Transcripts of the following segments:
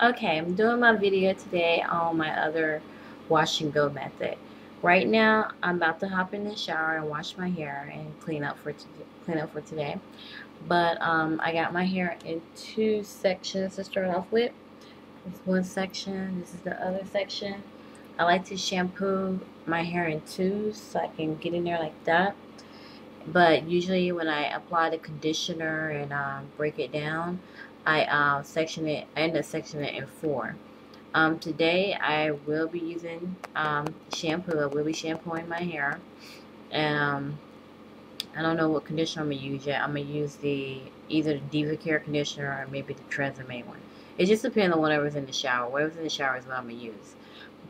Okay, I'm doing my video today on my other wash and go method. Right now, I'm about to hop in the shower and wash my hair and clean up for clean up for today. But um, I got my hair in two sections to start off with. This one section, this is the other section. I like to shampoo my hair in two so I can get in there like that. But usually when I apply the conditioner and um, break it down, I uh, section it, I end up sectioning it in four. Um, today I will be using um, shampoo. I will be shampooing my hair. Um, I don't know what conditioner I'm going to use yet. I'm going to use the either the DevaCurl conditioner or maybe the Tresemme one. It just depends on whatever's in the shower. Whatever's in the shower is what I'm going to use.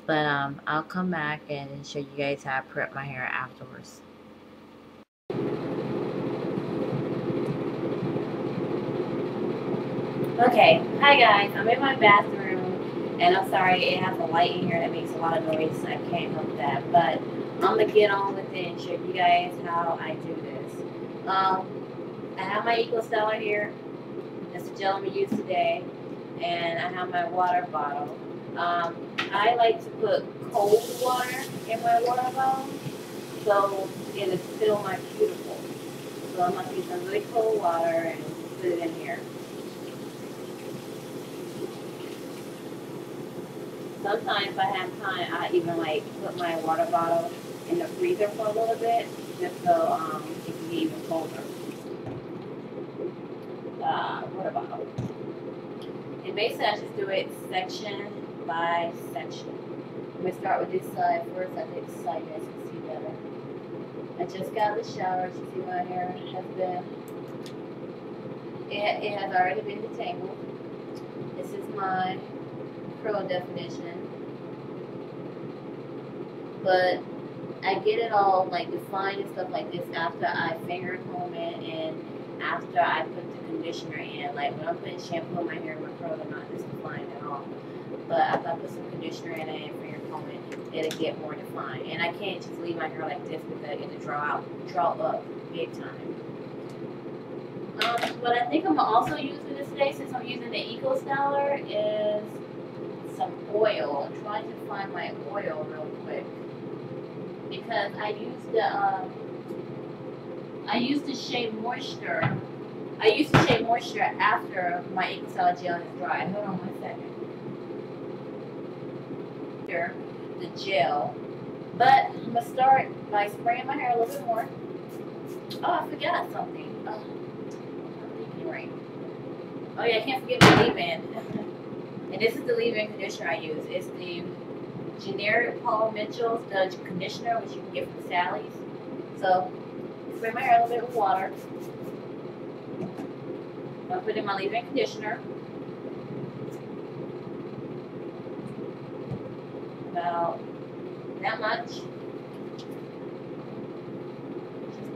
But um, I'll come back and show you guys how I prep my hair afterwards. Okay, hi guys, I'm in my bathroom and I'm sorry it has a light in here that makes a lot of noise, I can't help that. But I'm gonna get on with it and show you guys how I do this. Um, I have my Eco Styler here. That's the gel I'm gonna use today. And I have my water bottle. Um, I like to put cold water in my water bottle so it'll fill my cuticle. So I'm gonna use some really cold water and put it in here. Sometimes I have time, I even like put my water bottle in the freezer for a little bit, just so um, it can get even colder. Uh, water bottle. And basically I just do it section by section. I'm gonna start with this side first. I think this side you guys can see better. I just got the shower. You see my hair has been, it, it has already been detangled. This is my curl definition. But I get it all like defined and stuff like this after I finger comb it and after I put the conditioner in. Like when I'm putting shampoo in my hair, my curls are not this defined at all. But after I put some conditioner in it and finger comb it, it'll get more defined. And I can't just leave my hair like this because it'll draw out, draw up big time. Um, what I think I'm also using this today, since I'm using the Eco Styler, is some oil. I'm trying to find my oil real quick because I used the um, I used the Shea Moisture. I used the Shea Moisture after my Styler gel is dry. Hold on one second. Here, the gel. But I'm gonna start by spraying my hair a little bit more. Oh, I forgot something. Oh, right. Oh yeah, I can't forget my leave-in. and this is the leave-in conditioner I use. It's the generic Paul Mitchell's the conditioner, which you can get from Sally's. So, spray my hair a little bit with water. I'll put in my leave-in conditioner. About that much. Just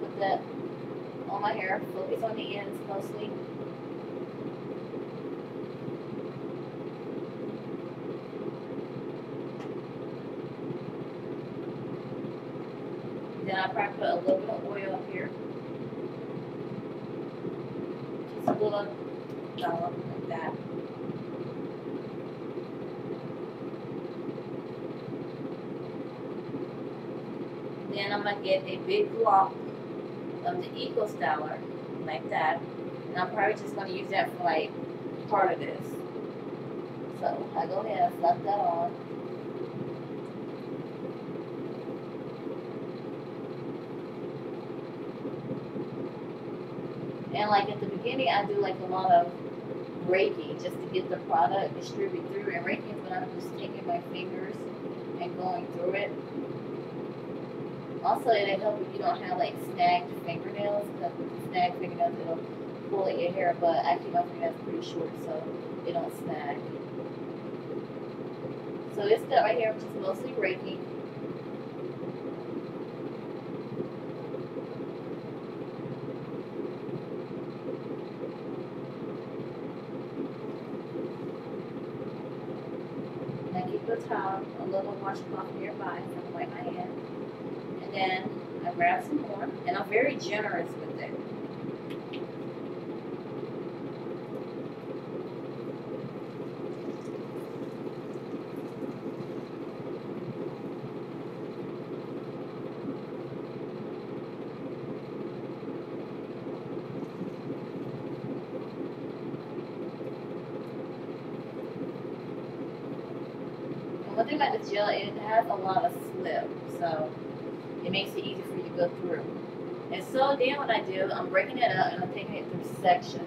put that on my hair. Focus on the ends mostly. Then I probably put a little bit of oil up here. Like that. Then I'm gonna get a big glop of the Eco Styler, like that. And I'm probably just gonna use that for like part of this. So I go ahead and slap that on. And like at the beginning, I do like a lot of raking just to get the product distributed through. And raking is when I'm just taking my fingers and going through it. Also, it'll help if you don't have like snagged fingernails, because with snagged fingernails, it'll pull at your hair. But I keep my fingernails pretty short, so it don't snag. So this stuff right here, which is mostly raking. más. Thing about the gel, it has a lot of slip, so it makes it easy for you to go through. And so then what I do, I'm breaking it up and I'm taking it through sections.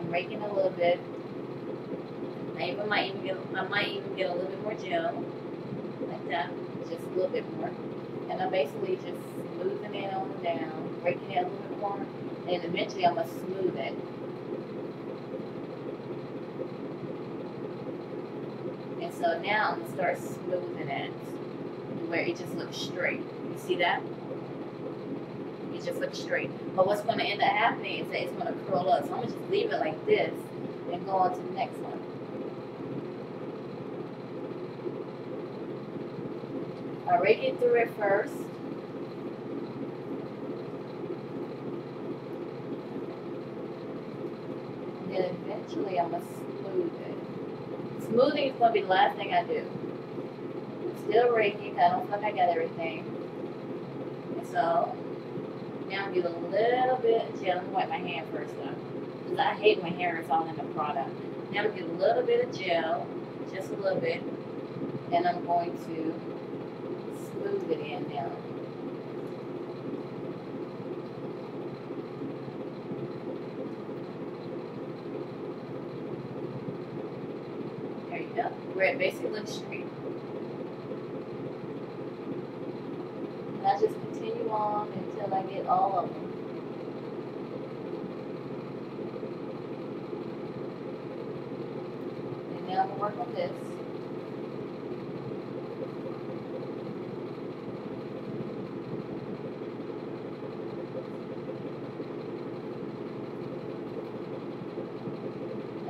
I'm raking a little bit. I even might even get I might even get a little bit more gel. Like that. Just a little bit more. And I'm basically just smoothing it on down, breaking it a little bit more, and eventually I'm gonna smooth it. So now I'm gonna start smoothing it where it just looks straight. You see that? It just looks straight. But what's gonna end up happening is that it's gonna curl up. So I'm gonna just leave it like this and go on to the next one. I rake it through it first. And then eventually I'm gonna smooth it. Smoothing is gonna be the last thing I do. Still raking, I don't feel like I got everything. So now I'm gonna get a little bit of gel. I'm wipe my hand first though. Because I hate my hair is all in the product. Now I'm gonna get a little bit of gel, just a little bit. And I'm going to smooth it in now. There Where it basically looks straight. And I just continue on until I get all of them. And now I'm gonna work on this.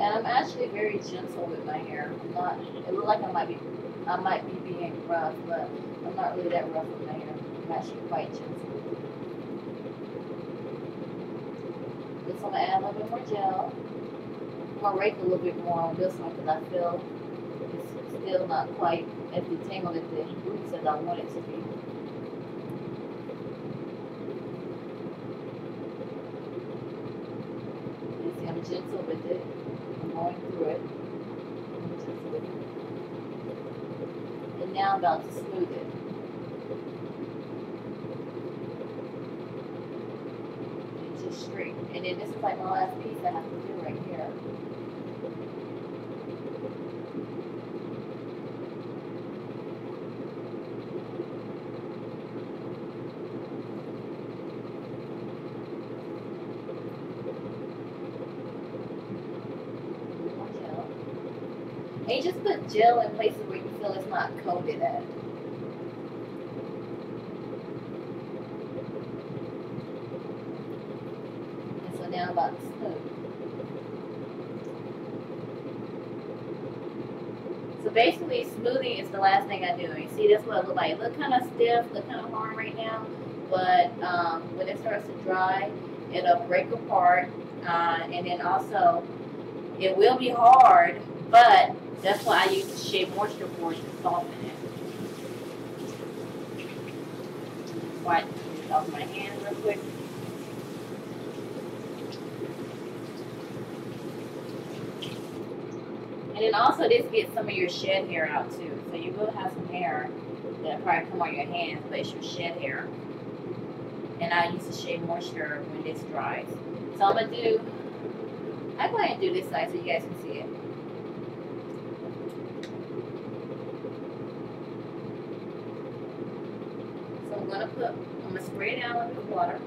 And I'm actually very gentle with my hair. I'm not. It looks like I might be, I might be being rough, but I'm not really that rough with my hair. I'm actually quite gentle. Just want to add a little bit more gel. I'm gonna rake a little bit more on this one because I feel it's still not quite as detangled at the roots as I want it to be. Gentle with it. Going through it. And now I'm about to smooth it. It's just straight. And then this is like my last piece I have to do right here. And just put gel in places where you feel it's not coated at. And so now about to smooth. So basically, smoothing is the last thing I do. You see, that's what it look like. It look kind of stiff, look kind of hard right now, but um, when it starts to dry, it'll break apart, uh, and then also it will be hard, but that's why I use the Shea Moisture Force to soften it. Wipe this off my hand real quick. And then also this gets some of your shed hair out too. So you will have some hair that probably come on your hands, but it's your shed hair. And I use the Shea Moisture when this dries. So I'm gonna do, I'm going to do this side so you guys can see it. So I'm gonna put, I'm gonna spray it down with water.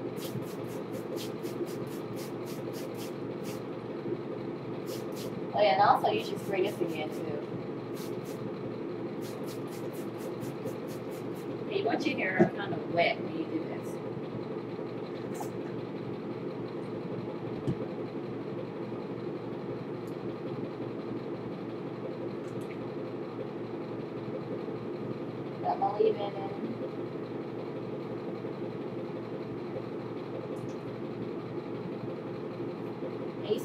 Oh yeah, and also you should spray this again too. Hey, you want your hair kind of wet when you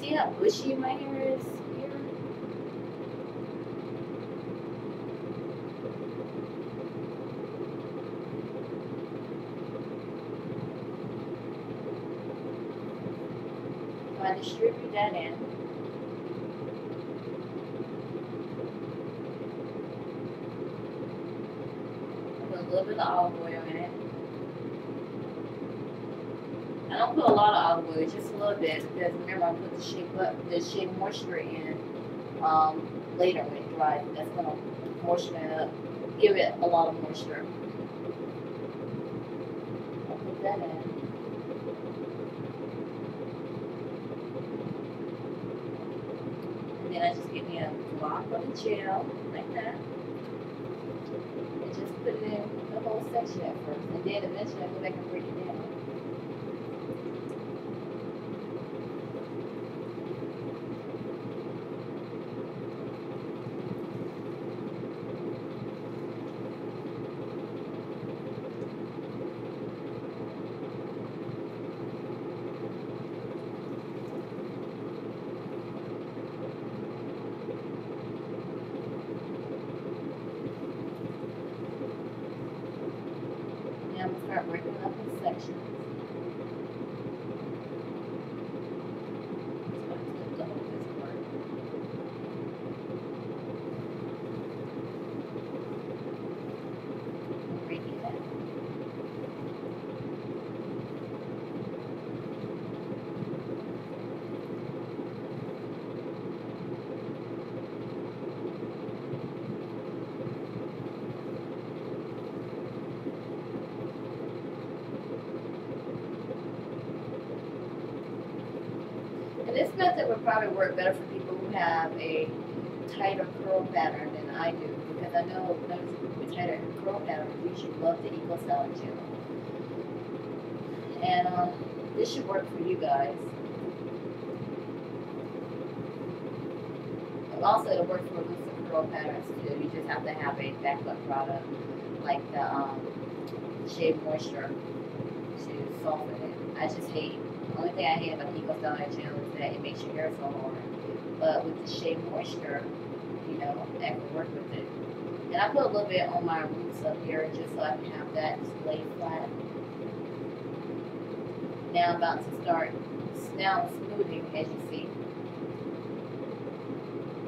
see how bushy my hair is here? So I distribute that in. Put a little bit of olive oil in it. I don't put a lot of olive oil, just a little bit because remember I put the shea but the shea moisture in um, later when it dries. That's gonna moisten it up, give it a lot of moisture. I'll put that in. And then I just give me a block of the gel like that. And just put it in the whole section at first. And then eventually I go back and break it down. It up in sections. So I took the whole this part. Break it up. And this method would probably work better for people who have a tighter curl pattern than I do, because I know those with tighter curl pattern usually love the Eco gel. And um, this should work for you guys. And also, it'll work for looser curl patterns too. You just have to have a backup product like the um, Shea Moisture to soften it. I just hate the only thing I hate about Eco Styling Gel is that it makes your hair so hard. But with the Shea Moisture, you know, I can work with it. And I put a little bit on my roots up here just so I can have that lay flat. Now I'm about to start now smoothing as you see.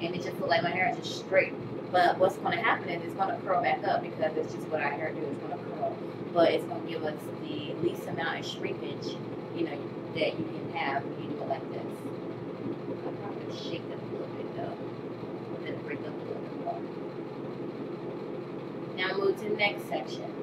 And it just looks like my hair is just straight. But what's going to happen is it's going to curl back up because it's just what our hair do. It's going to curl. But it's going to give us the least amount of shrinkage, you know, that you can have when you do it like this. I'll probably shake them a little bit though. It break up a little bit more. Now move to the next section.